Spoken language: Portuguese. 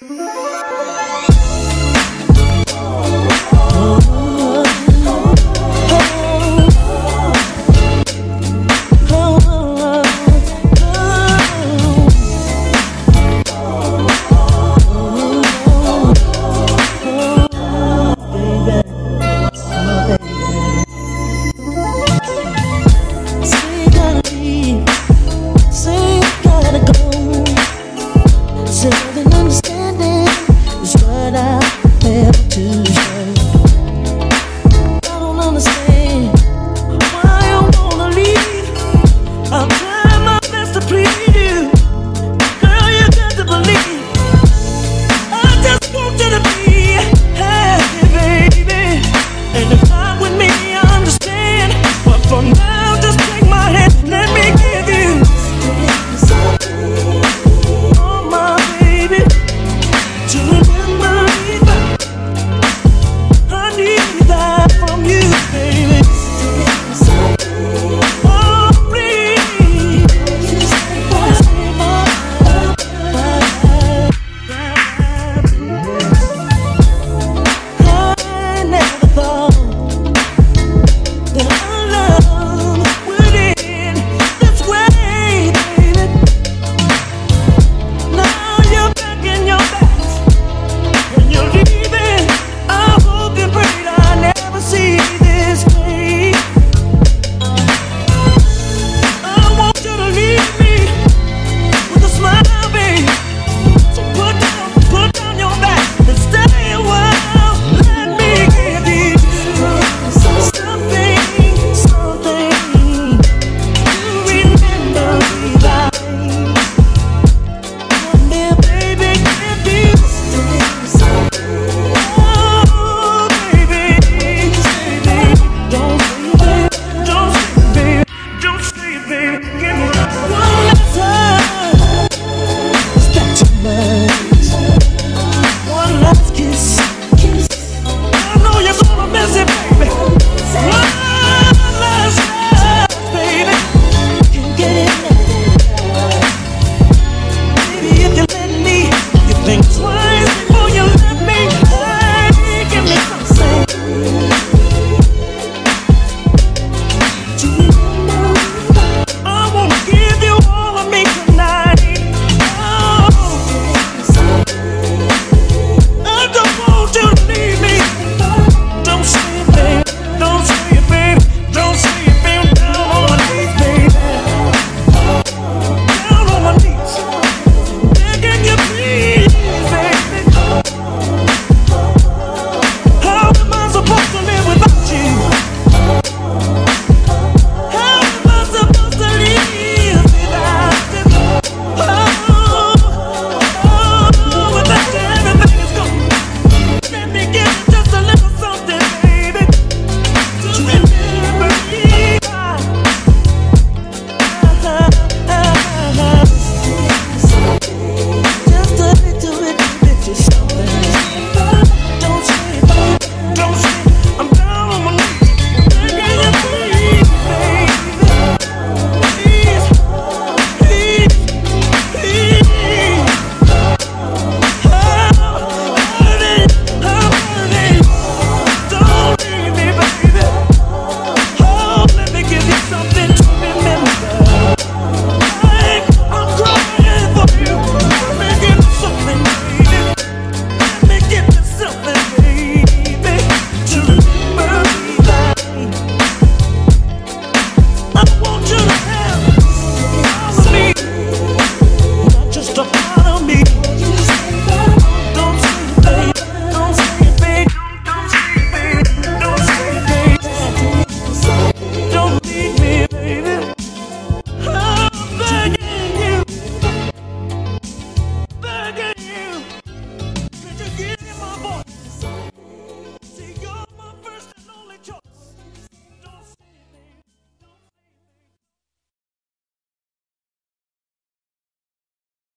Música